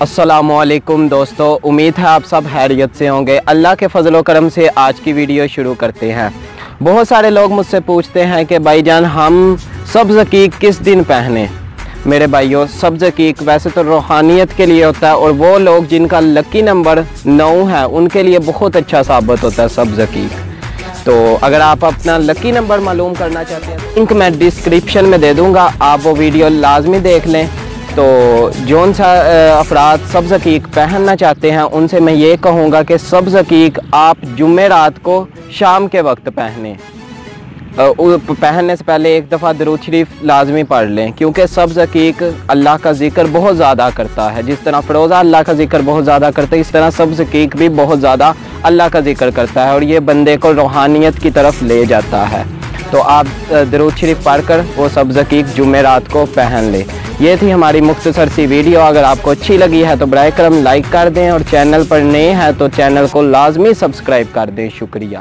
السلام علیکم دوستو، امید ہے آپ سب حیریت سے ہوں گے۔ اللہ کے فضل و کرم سے آج کی ویڈیو شروع کرتے ہیں۔ بہت سارے لوگ مجھ سے پوچھتے ہیں کہ بھائی جان، ہم سبز عقیق کس دن پہنیں؟ میرے بھائیوں، سبز عقیق ویسے تو روحانیت کے لیے ہوتا ہے اور وہ لوگ جن کا لکی نمبر نو ہے، ان کے لیے بہت اچھا ثابت ہوتا ہے سبز عقیق تو اگر آپ اپنا لکی نمبر معلوم کرنا چاہتے ہیں، لنک میں ڈسکرپشن میں دے دوں گا۔ آپ وہ ویڈیو لازمی دیکھ لیں۔ تو جون سا افراد سبز عقیق پہننا چاہتے ہیں، ان سے میں یہ کہوں گا کہ سبز عقیق آپ جمعہ رات کو شام کے وقت پہنیں۔ پہننے سے پہلے ایک دفعہ درود شریف لازمی پڑھ لیں، کیونکہ سبز عقیق اللہ کا ذکر بہت زیادہ کرتا ہے۔ جس طرح فروزہ اللہ کا ذکر بہت زیادہ کرتا ہے، اس طرح سبز عقیق بھی بہت زیادہ اللہ کا ذکر کرتا ہے اور یہ بندے کو روحانیت کی طرف لے جاتا ہے۔ تو آپ درود شریف پڑھ کر وہ سبز عقیق جمعہ رات کو پہن لیں۔ یہ تھی ہماری مختصر سی ویڈیو۔ اگر آپ کو اچھی لگی ہے تو براہ کرم لائک کر دیں اور چینل پر نئے ہیں تو چینل کو لازمی سبسکرائب کر دیں۔ شکریہ۔